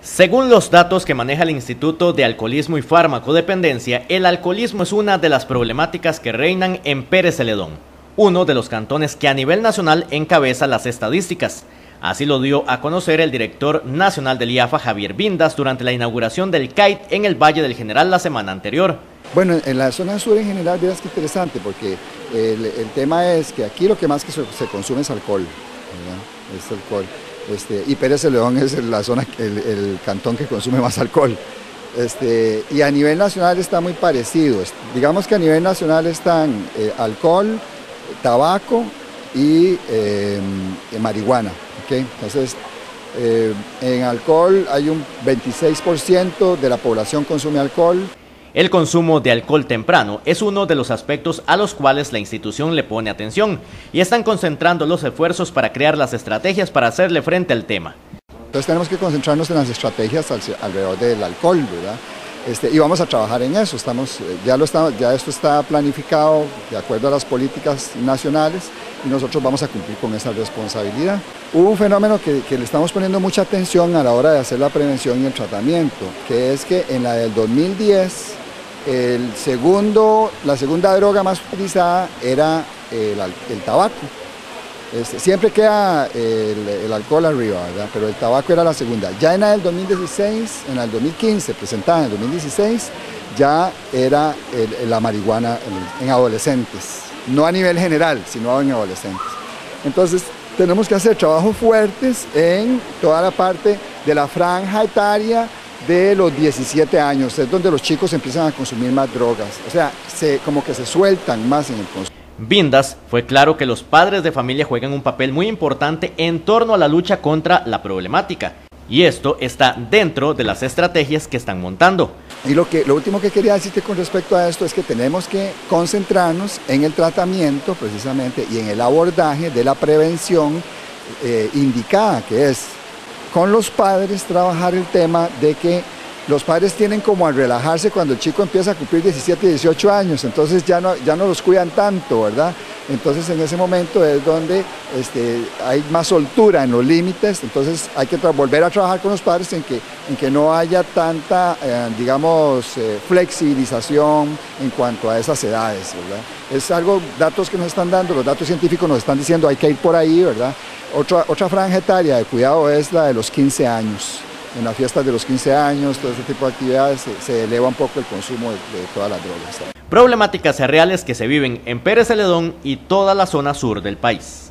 Según los datos que maneja el Instituto de Alcoholismo y Farmacodependencia, el alcoholismo es una de las problemáticas que reinan en Pérez Celedón, uno de los cantones que a nivel nacional encabeza las estadísticas. Así lo dio a conocer el director nacional del IAFA, Javier Vindas, durante la inauguración del CAIT en el Valle del General la semana anterior. Bueno, en la zona sur en general, verás que interesante, porque el, tema es que aquí lo que más se, consume es alcohol, es alcohol. Este, y Pérez de León es la zona, el, cantón que consume más alcohol. Este, y a nivel nacional está muy parecido. Digamos que a nivel nacional están eh, alcohol, tabaco y eh, marihuana. Entonces, eh, en alcohol hay un 26% de la población consume alcohol. El consumo de alcohol temprano es uno de los aspectos a los cuales la institución le pone atención y están concentrando los esfuerzos para crear las estrategias para hacerle frente al tema. Entonces tenemos que concentrarnos en las estrategias alrededor del alcohol, ¿verdad? Este, y vamos a trabajar en eso. Estamos, eh, ya, lo ya esto está planificado de acuerdo a las políticas nacionales y nosotros vamos a cumplir con esa responsabilidad. Hubo un fenómeno que, que, le estamos poniendo mucha atención a la hora de hacer la prevención y el tratamiento, que es que en la del 2010 el segundo, la segunda droga más utilizada era el, tabaco. Este, siempre queda el, alcohol arriba, pero el tabaco era la segunda. Ya en el 2016, en el 2015, presentada en el 2016, ya era la marihuana en, adolescentes. No a nivel general, sino en adolescentes. Entonces, tenemos que hacer trabajos fuertes en toda la parte de la franja etaria de los 17 años, es donde los chicos empiezan a consumir más drogas, o sea, se, como que se sueltan más en el consumo. Vindas fue claro que los padres de familia juegan un papel muy importante en torno a la lucha contra la problemática. Y esto está dentro de las estrategias que están montando. Y lo, que, lo último que quería decirte con respecto a esto es que tenemos que concentrarnos en el tratamiento precisamente y en el abordaje de la prevención eh, indicada, que es con los padres trabajar el tema de que los padres tienen como a relajarse cuando el chico empieza a cumplir 17 y 18 años, entonces ya no, ya no los cuidan tanto, ¿verdad? Entonces en ese momento es donde este, hay más soltura en los límites, entonces hay que volver a trabajar con los padres en que, en que no haya tanta, eh, digamos, eh, flexibilización en cuanto a esas edades, ¿verdad? Es algo, datos que nos están dando, los datos científicos nos están diciendo hay que ir por ahí, ¿verdad? Otra, otra franja etaria de cuidado es la de los 15 años. En las fiestas de los 15 años, todo ese tipo de actividades, se, eleva un poco el consumo de, de todas las drogas. Problemáticas reales que se viven en Pérez Celedón y toda la zona sur del país.